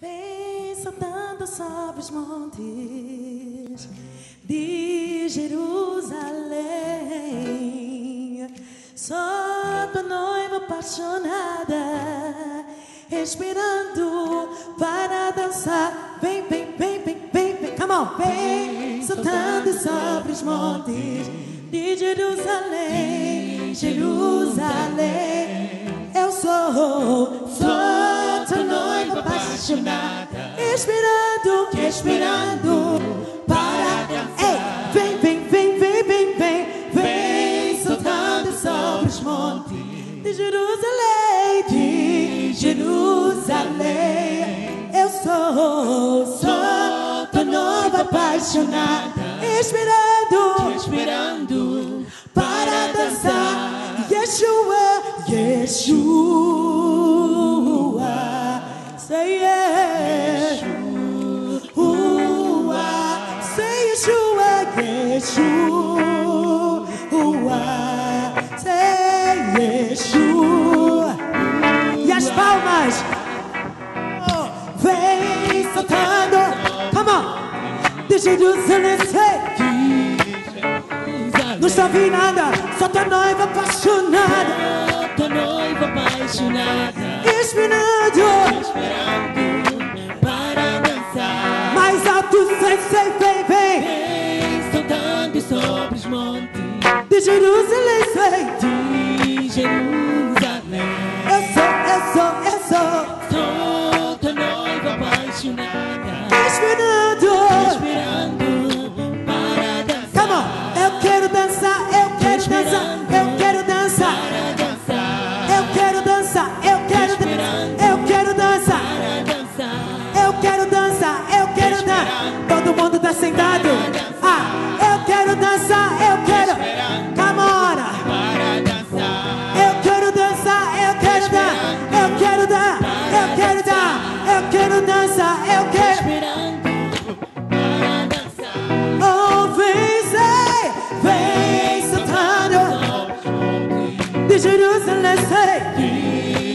Vem saltando sobre os montes de Jerusalém. Sou tua noiva apaixonada, respirando para dançar. Vem, vem, vem, vem, vem, vem, come on. Vem saltando sobre os montes de Jerusalém. Jerusalém, eu sou, sou apaixonada, esperando, te esperando para dançar. Ei, vem, vem, vem, vem, vem, vem, vem soltando sobre os montes de Jerusalém, de Jerusalém. Eu sou, sou tua nova apaixonada, esperando, te esperando para dançar. Yeshua, Yeshua. Yeshua, Yeshua, Yeshua. E as palmas oh, vem soltando. Come on, deixa de ser nesse. Não está vi nada, só tua noiva apaixonada. Tua noiva apaixonada. Esperando. Esperando. de Jerusalem Sweet. Jerusalém. Eu. Nazaré,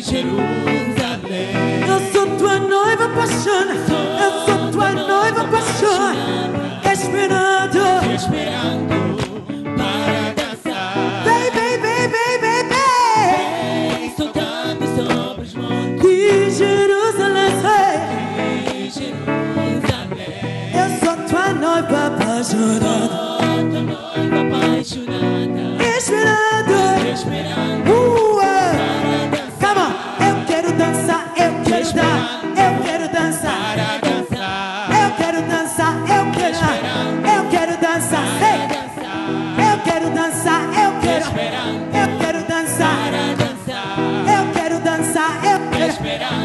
Jerusalém. Eu sou tua noiva apaixonada, eu sou tua noiva apaixonada, esperando, esperando para dançar. Baby, baby, baby, vem soltando sobre os montes de Jerusalém. De Jerusalém. Eu sou tua noiva apaixonada. Sou tua noiva apaixonada. Esperando, esperando. será.